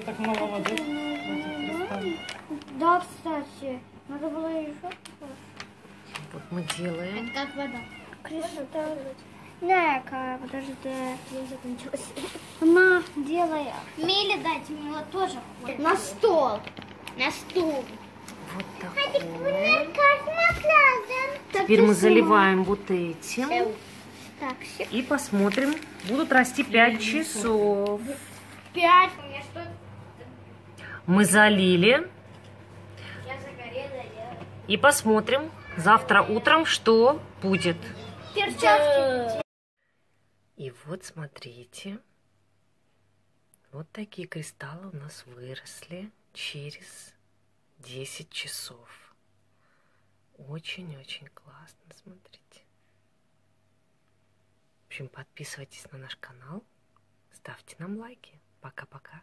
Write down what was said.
Тут так мало воды в. Да, кстати. Надо было еще Вот мы делаем. Это как вода. Кристалл. Нека, подожди, я закончилась. Мама, делай. Миле дайте, Мила тоже хочет. На стол. На стол. Вот так. Теперь мы заливаем вот этим. И посмотрим. Будут расти 5 часов. 5. Мы залили. И посмотрим завтра утром, что будет. Перчатки. И вот смотрите. Вот такие кристаллы у нас выросли через 10 часов. Очень-очень классно, смотрите. В общем, подписывайтесь на наш канал, ставьте нам лайки. Пока-пока.